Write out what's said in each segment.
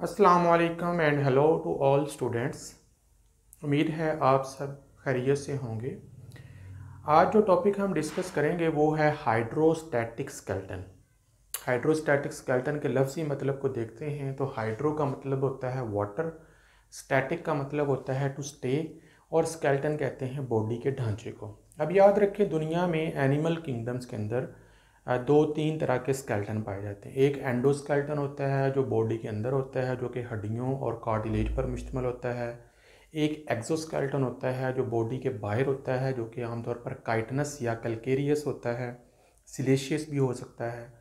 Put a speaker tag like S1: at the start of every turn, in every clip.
S1: असलकम and hello to all students. उम्मीद है आप सब खैरियत से होंगे। आज जो टॉपिक हम डिस्कस करेंगे वो है हाइड्रोस्टैटिक स्केल्टन हाइड्रोस्टैटिक स्केल्टन के लफ्ज़ी मतलब को देखते हैं तो हाइड्रो का मतलब होता है वाटर स्टैटिक का मतलब होता है टू स्टे और स्केल्टन कहते हैं बॉडी के ढांचे को। अब याद रखें, दुनिया में एनिमल किंगडम्स के अंदर दो तीन तरह के स्केल्टन पाए जाते हैं। एक एंडोस्केल्टन होता है, जो बॉडी के अंदर होता है, जो कि हड्डियों और कार्टिलेज पर मुश्तमल होता है। एक एक्जोस्केल्टन होता है, जो बॉडी के बाहर होता है, जो कि आमतौर पर काइटनस या कलकेरियस होता है। सिलेशियस भी हो सकता है।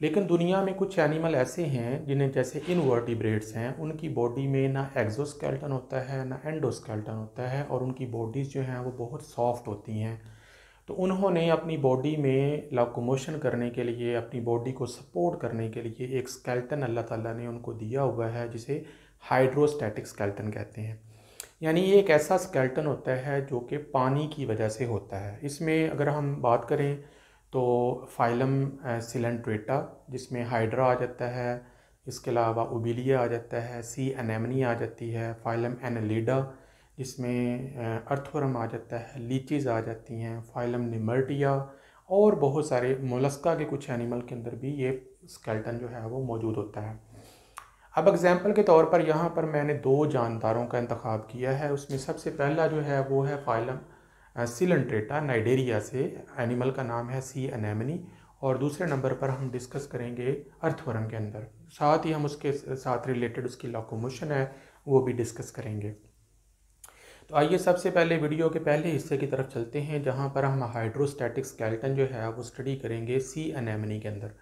S1: लेकिन दुनिया में कुछ एनिमल ऐसे हैं जिन्हें जैसे इनवर्टिब्रेट्स हैं, उनकी बॉडी में ना एक्जोस्केल्टन होता है, ना एंडोस्केल्टन होता है और उनकी बॉडीज़ जो हैं वो बहुत सॉफ्ट होती हैं। तो उन्होंने अपनी बॉडी में लाकोमोशन करने के लिए, अपनी बॉडी को सपोर्ट करने के लिए एक स्केल्टन अल्लाह ताला ने उनको दिया हुआ है, जिसे हाइड्रोस्टैटिक स्केल्टन कहते हैं। यानी ये एक ऐसा स्केल्टन होता है जो कि पानी की वजह से होता है। इसमें अगर हम बात करें तो फाइलम सिलेंट्रेटा जिसमें हाइड्रा आ जाता है, इसके अलावा उबिलिया आ जाता है सी एनेमनी आ जाती है फाइलम एनलीडा जिसमें अर्थवर्म आ जाता है लीचीज़ आ जाती हैं फाइलम निमर्टिया और बहुत सारे मोलस्का के कुछ एनिमल के अंदर भी ये स्केल्टन जो है वो मौजूद होता है। अब एग्ज़ाम्पल के तौर पर यहाँ पर मैंने दो जानदारों का इंतखब किया है, उसमें सबसे पहला जो है वो है फाइलम सिलेंट्रेटा नाइडेरिया से एनिमल का नाम है सी एनेमनी और दूसरे नंबर पर हम डिस्कस करेंगे अर्थवर्म के अंदर। साथ ही हम उसके साथ रिलेटेड उसकी लॉकोमोशन है, वो भी डिस्कस करेंगे। तो आइए सबसे पहले वीडियो के पहले हिस्से की तरफ़ चलते हैं, जहाँ पर हम हाइड्रोस्टैटिक स्केल्टन जो है, वो स्टडी करेंगे सी एनेमनी के अंदर।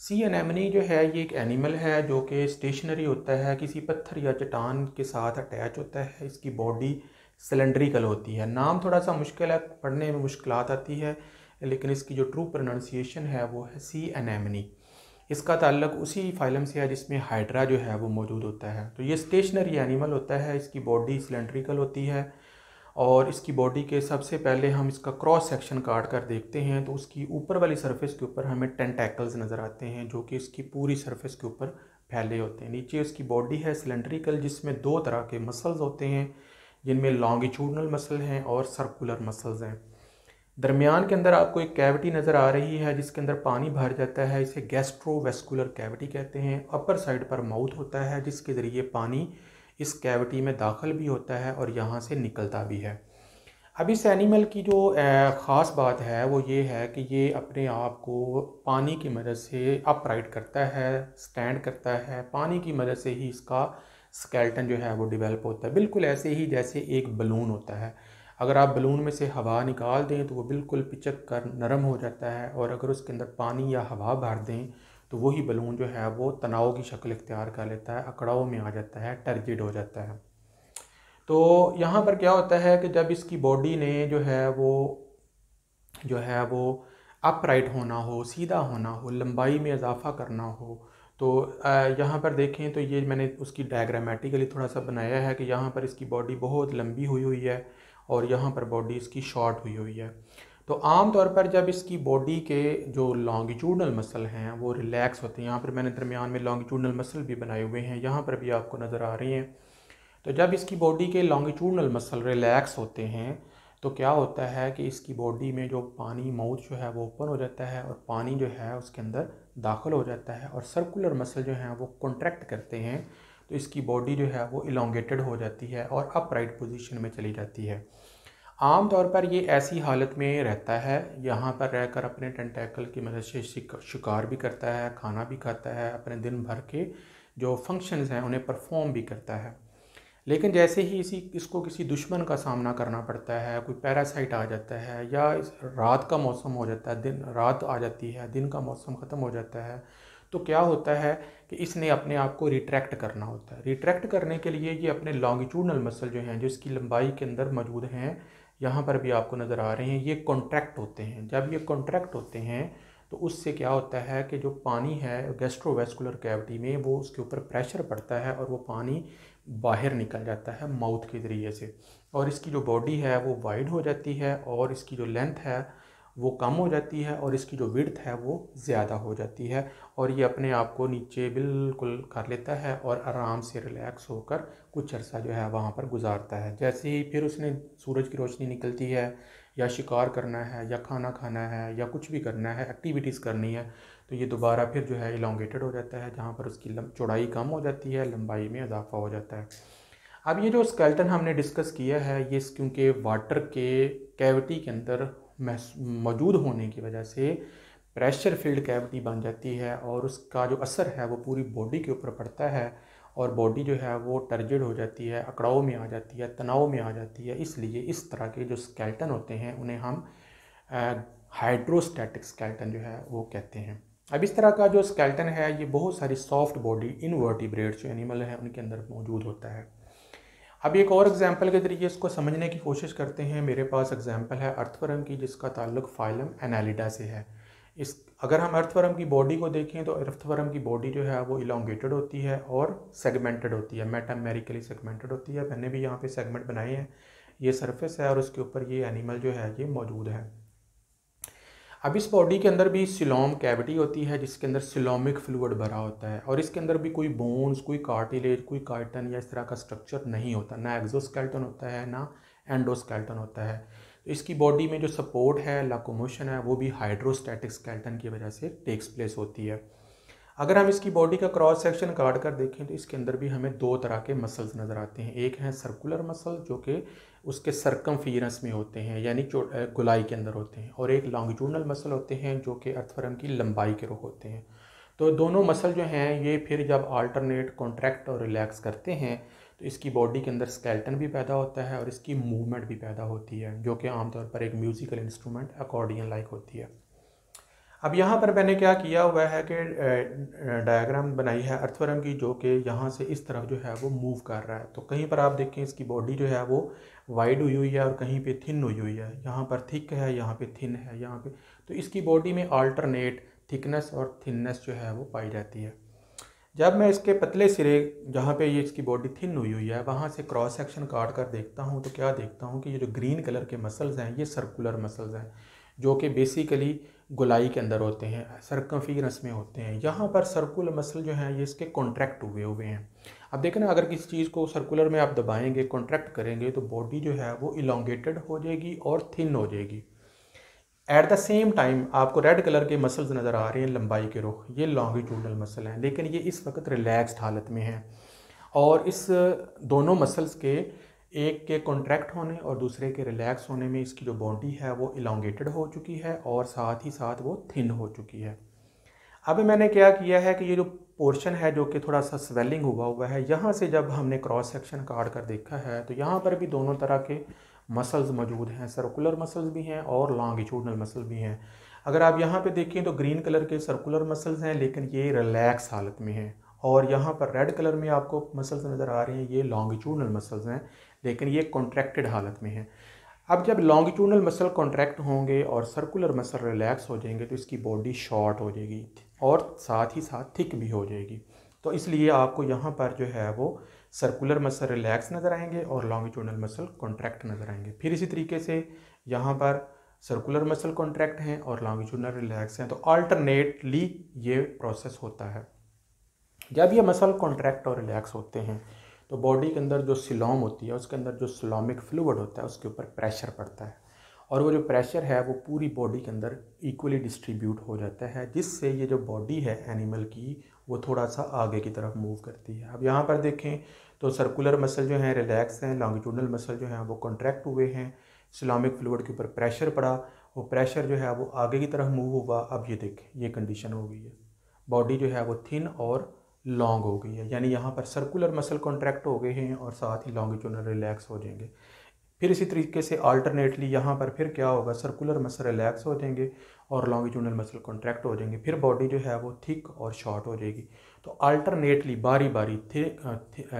S1: सी एनेमनी जो है, ये एक एनिमल है जो कि स्टेशनरी होता है, किसी पत्थर या चट्टान के साथ अटैच होता है, इसकी बॉडी सिलेंड्रिकल होती है। नाम थोड़ा सा मुश्किल है, पढ़ने में मुश्किल आती है, लेकिन इसकी जो ट्रू प्रोनाउंसिएशन है वो है सी एनेमनी इसका ताल्लक उसी फाइलम से है जिसमें हाइड्रा जो है वो मौजूद होता है। तो ये स्टेशनरी एनिमल होता है, इसकी बॉडी सिलेंड्रिकल होती है और इसकी बॉडी के सबसे पहले हम इसका क्रॉस सेक्शन काट कर देखते हैं तो उसकी ऊपर वाली सरफेस के ऊपर हमें टेंटैकल्स नज़र आते हैं, जो कि इसकी पूरी सरफेस के ऊपर फैले होते हैं। नीचे उसकी बॉडी है सिलेंड्रिकल जिसमें दो तरह के मसल्स होते हैं जिनमें लॉन्गिट्यूडनल मसल हैं और सर्कुलर मसल्स हैं। दरमियान के अंदर आपको एक कैविटी नज़र आ रही है, जिसके अंदर पानी भर जाता है, इसे गैस्ट्रोवेस्कुलर कैविटी कहते हैं। अपर साइड पर माउथ होता है, जिसके ज़रिए पानी इस कैविटी में दाखिल भी होता है और यहाँ से निकलता भी है। अब इस एनिमल की जो ख़ास बात है, वो ये है कि ये अपने आप को पानी की मदद से अपराइट करता है स्टैंड करता है। पानी की मदद से ही इसका स्केल्टन जो है वो डिवेल्प होता है। बिल्कुल ऐसे ही जैसे एक बलून होता है। अगर आप बलून में से हवा निकाल दें तो वो बिल्कुल पिचक कर नरम हो जाता है और अगर उसके अंदर पानी या हवा भर दें तो वही बलून जो है वो तनाव की शक्ल इख्तियार कर लेता है, अकड़ाव में आ जाता है टर्जिड हो जाता है। तो यहाँ पर क्या होता है कि जब इसकी बॉडी ने जो है वो, जो है वो अपराइट होना हो, सीधा होना हो, लंबाई में इजाफा करना हो तो यहाँ पर देखें तो ये मैंने उसकी डायग्रामेटिकली थोड़ा सा बनाया है कि यहाँ पर इसकी बॉडी बहुत लंबी हुई हुई है और यहाँ पर बॉडी इसकी शॉर्ट हुई हुई है। तो आम तौर पर जब इसकी बॉडी के जो लॉन्गिट्यूडनल मसल हैं वो रिलैक्स होते हैं, यहाँ पर मैंने दरमियान में लॉन्गिट्यूडनल मसल भी बनाए हुए हैं, यहाँ पर भी आपको नज़र आ रही हैं। तो जब इसकी बॉडी के लॉन्गिट्यूडनल मसल रिलैक्स होते हैं तो क्या होता है कि इसकी बॉडी में जो पानी माउथ जो है वो ओपन हो जाता है और पानी जो है उसके अंदर दाखिल हो जाता है और सर्कुलर मसल जो हैं वो कॉन्ट्रैक्ट करते हैं तो इसकी बॉडी जो है वो इलांगेटेड हो जाती है और अपराइट पोजीशन में चली जाती है। आम तौर पर ये ऐसी हालत में रहता है, यहाँ पर रहकर अपने टेंटैकल की मदद से शिकार भी करता है, खाना भी खाता है, अपने दिन भर के जो फ़ंक्शंस हैं उन्हें परफॉर्म भी करता है। लेकिन जैसे ही इसी, इसको किसी दुश्मन का सामना करना पड़ता है, कोई पैरासाइट आ जाता है या रात का मौसम हो जाता है, दिन, रात आ जाती है, दिन का मौसम ख़त्म हो जाता है तो क्या होता है कि इसने अपने आप को रिट्रैक्ट करना होता है। रिट्रैक्ट करने के लिए ये अपने लॉन्गिट्यूडनल मसल जो हैं, जो इसकी लंबाई के अंदर मौजूद हैं, यहाँ पर भी आपको नज़र आ रहे हैं, ये कॉन्ट्रैक्ट होते हैं। जब ये कॉन्ट्रैक्ट होते हैं तो उससे क्या होता है कि जो पानी है गैस्ट्रोवेस्कुलर कैविटी में, वो उसके ऊपर प्रेशर पड़ता है और वो पानी बाहर निकल जाता है माउथ के ज़रिए से। और इसकी जो बॉडी है, वो वाइड हो जाती है और इसकी जो लेंथ है, वो कम हो जाती है और इसकी जो विड्थ है, वो ज़्यादा हो जाती है। और ये अपने आप को नीचे बिल्कुल कर लेता है और आराम से रिलैक्स होकर कुछ अर्सा जो है, वहाँ पर गुजारता है। जैसे ही फिर उसने सूरज की रोशनी निकलती है या शिकार करना है या खाना खाना है या कुछ भी करना है एक्टिविटीज़ करनी है तो ये दोबारा फिर जो है इलांगेटेड हो जाता है, जहाँ पर उसकी चौड़ाई कम हो जाती है, लंबाई में इजाफा हो जाता है। अब ये जो स्केल्टन हमने डिस्कस किया है, ये क्योंकि वाटर के कैविटी के अंदर मौजूद होने की वजह से प्रेशर फ़ील्ड कैविटी बन जाती है और उसका जो असर है वो पूरी बॉडी के ऊपर पड़ता है और बॉडी जो है वो टर्जेड हो जाती है, अकड़ाव में आ जाती है, तनाव में आ जाती है। इसलिए इस तरह के जो स्केल्टन होते हैं, उन्हें हम हाइड्रोस्टैटिक स्केल्टन जो है वो कहते हैं। अब इस तरह का जो स्केल्टन है, ये बहुत सारी सॉफ्ट बॉडी इनवर्टिब्रेट जो एनिमल हैं, उनके अंदर मौजूद होता है। अब एक और एग्जांपल के ज़रिए इसको समझने की कोशिश करते हैं। मेरे पास एग्जांपल है अर्थवरम की, जिसका ताल्लुक फाइलम एनालिडा से है। इस, अगर हम अर्थवरम की बॉडी को देखें तो अर्थवरम की बॉडी जो है, वो इलांगेटेड होती है और सेगमेंटेड होती है मेटामेरिकली सेगमेंटेड होती है। मैंने भी यहाँ पे सेगमेंट बनाए हैं, ये सरफेस है और उसके ऊपर ये एनिमल जो है, ये मौजूद है। अब इस बॉडी के अंदर भी सिलोम कैविटी होती है, जिसके अंदर सिलोमिक फ्लूड भरा होता है, और इसके अंदर भी कोई बोन्स कोई कार्टिलेज कोई कार्टन या इस तरह का स्ट्रक्चर नहीं होता। ना एक्जोस्केल्टन होता है, ना एंडोस्केल्टन होता है। तो इसकी बॉडी में जो सपोर्ट है लाकोमोशन है, वो भी हाइड्रोस्टैटिक स्केल्टन की वजह से टेक्स प्लेस होती है। अगर हम इसकी बॉडी का क्रॉस सेक्शन काट कर देखें तो इसके अंदर भी हमें दो तरह के मसल्स नज़र आते हैं। एक हैं सर्कुलर मसल जो कि उसके सरकम में होते हैं, यानी गुलाई के अंदर होते हैं और एक लॉन्गिट्यूडनल मसल होते हैं जो कि अर्थफरम की लंबाई के रुख होते हैं। तो दोनों मसल जो हैं, ये फिर जब आल्टरनेट कॉन्ट्रैक्ट और रिलैक्स करते हैं तो इसकी बॉडी के अंदर स्केल्टन भी पैदा होता है और इसकी मूवमेंट भी पैदा होती है, जो कि आमतौर पर एक म्यूज़िकल इंस्ट्रूमेंट अकॉर्डियन लाइक होती है। अब यहाँ पर मैंने क्या किया हुआ है कि डायग्राम बनाई है अर्थवरम की, जो कि यहाँ से इस तरफ़ जो है वो मूव कर रहा है। तो कहीं पर आप देखें इसकी बॉडी जो है वो वाइड हुई हुई है और कहीं पे थिन हुई हुई है। यहाँ पर थिक है, यहाँ पे थिन है, यहाँ पे। तो इसकी बॉडी में अल्टरनेट थिकनेस और थिननेस जो है वो पाई जाती है। जब मैं इसके पतले सिरे, जहाँ पे ये इसकी बॉडी थिन हुई हुई है, वहाँ से क्रॉस सेक्शन काट कर देखता हूँ तो क्या देखता हूँ कि ये जो ग्रीन कलर के मसल्स हैं, ये सर्कुलर मसल्स हैं। जो कि बेसिकली गुलाई के अंदर होते हैं सरकमफीरेंस में होते हैं। यहाँ पर सर्कुलर मसल जो हैं, ये इसके कॉन्ट्रैक्ट हुए हुए हैं। अब देखें ना अगर किसी चीज़ को सर्कुलर में आप दबाएँगे कॉन्ट्रैक्ट करेंगे तो बॉडी जो है वो इलांगेटेड हो जाएगी और थिन हो जाएगी। एट द सेम टाइम आपको रेड कलर के मसल्स नज़र आ रहे हैं लंबाई के रुख। ये लॉन्गिट्यूडल मसल हैं। लेकिन ये इस वक्त रिलैक्सड हालत में हैं। और इस दोनों मसल्स के एक के कॉन्ट्रैक्ट होने और दूसरे के रिलैक्स होने में इसकी जो बॉडी है वो इलांगेटेड हो चुकी है और साथ ही साथ वो थिन हो चुकी है। अब मैंने क्या किया है कि ये जो पोर्शन है जो कि थोड़ा सा स्वेलिंग हुआ हुआ है, यहाँ से जब हमने क्रॉस सेक्शन काट कर देखा है तो यहाँ पर भी दोनों तरह के मसल्स मौजूद हैं सर्कुलर मसल्स भी हैं और लॉन्गिट्यूडनल मसल भी हैं। अगर आप यहाँ पे देखें तो ग्रीन कलर के सर्कुलर मसल्स हैं, लेकिन ये रिलैक्स हालत में हैं और यहाँ पर रेड कलर में आपको मसल्स नज़र आ रहे हैं, ये लॉन्गिट्यूडनल मसल्स हैं। लेकिन ये कॉन्ट्रैक्टेड हालत में है। अब जब लॉन्गिट्यूडनल मसल कॉन्ट्रैक्ट होंगे और सर्कुलर मसल रिलैक्स हो जाएँगे तो इसकी बॉडी शॉर्ट हो जाएगी और साथ ही साथ थिक भी हो जाएगी। तो इसलिए आपको यहाँ पर जो है वो सर्कुलर मसल रिलैक्स नज़र आएँगे और लॉन्गिट्यूडनल मसल कॉन्ट्रैक्ट नज़र आएँगे। फिर इसी तरीके से यहाँ पर सर्कुलर मसल कॉन्ट्रैक्ट हैं और लॉन्गिट्यूडनल रिलैक्स हैं तो अल्टरनेटली ये प्रोसेस होता है। जब ये मसल कॉन्ट्रैक्ट और रिलैक्स होते हैं तो बॉडी के अंदर जो सिलोम होती है, उसके अंदर जो सिलोमिक फ्लूड होता है, उसके ऊपर प्रेशर पड़ता है। और वो जो प्रेशर है, वो पूरी बॉडी के अंदर इक्वली डिस्ट्रीब्यूट हो जाता है, जिससे ये जो बॉडी है एनिमल की, वो थोड़ा सा आगे की तरफ़ मूव करती है। अब यहाँ पर देखें तो सर्कुलर मसल जो हैं रिलैक्स हैं लॉन्गिट्यूडनल मसल जो हैं, वो कॉन्ट्रैक्ट हुए हैं। सिलोमिक फ्लूड के ऊपर प्रेशर पड़ा, वो प्रेशर जो है, वो आगे की तरफ़ मूव हुआ। अब ये देखें, ये कंडीशन हो गई है। बॉडी जो है, वो थिन और लॉन्ग हो गई है। यानी यहाँ पर सर्कुलर मसल कॉन्ट्रैक्ट हो गए हैं और साथ ही लॉन्गिट्यूडनल रिलैक्स हो जाएँगे। फिर इसी तरीके से अल्टरनेटली यहाँ पर फिर क्या होगा? सर्कुलर मसल रिलैक्स हो जाएँगे और लॉन्गिट्यूडनल मसल कॉन्ट्रैक्ट हो जाएँगे। फिर बॉडी जो है वो थिक और शॉर्ट हो जाएगी। तो अल्टरनेटली बारी बारी थे,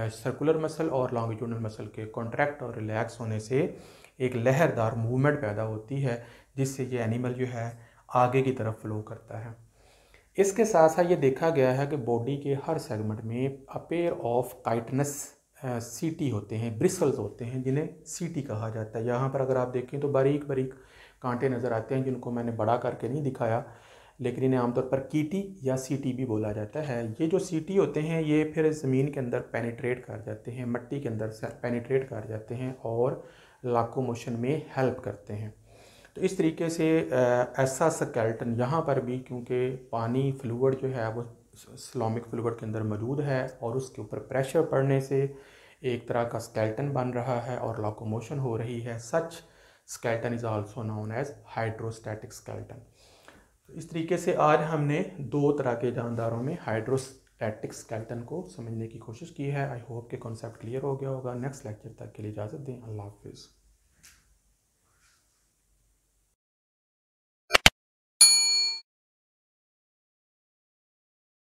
S1: सर्कुलर मसल और लॉन्गिट्यूडनल मसल के कॉन्ट्रैक्ट और रिलैक्स होने से एक लहरदार मूवमेंट पैदा होती है जिससे ये एनिमल जो है आगे की तरफ़ फ्लो करता है। इसके साथ साथ ये देखा गया है कि बॉडी के हर सेगमेंट में a pair of chitinous setae होते हैं ब्रिसल्स होते हैं, जिन्हें सीटी कहा जाता है। यहाँ पर अगर आप देखें तो बारीक बारीक कांटे नज़र आते हैं, जिनको मैंने बड़ा करके नहीं दिखाया, लेकिन इन्हें आमतौर पर कीटी या सीटी भी बोला जाता है। ये जो सीटी होते हैं, ये फिर ज़मीन के अंदर पेनिट्रेट कर जाते हैं, मट्टी के अंदर पेनिट्रेट कर जाते हैं और लाको मोशन में हेल्प करते हैं। तो इस तरीके से ऐसा स्केल्टन यहाँ पर भी क्योंकि पानी फ्लूड जो है वो स्लॉमिक फ्लूड के अंदर मौजूद है और उसके ऊपर प्रेशर पड़ने से एक तरह का स्केल्टन बन रहा है और लॉकोमोशन हो रही है। Such skeleton is also known as hydrostatic skeleton इस तरीके से आज हमने दो तरह के जानदारों में हाइड्रोस्टैटिक स्केल्टन को समझने की कोशिश की है। आई होप के कॉन्सेप्ट क्लियर हो गया होगा। नेक्स्ट लेक्चर तक के लिए इजाज़त दें। अल्लाह हाफिज़।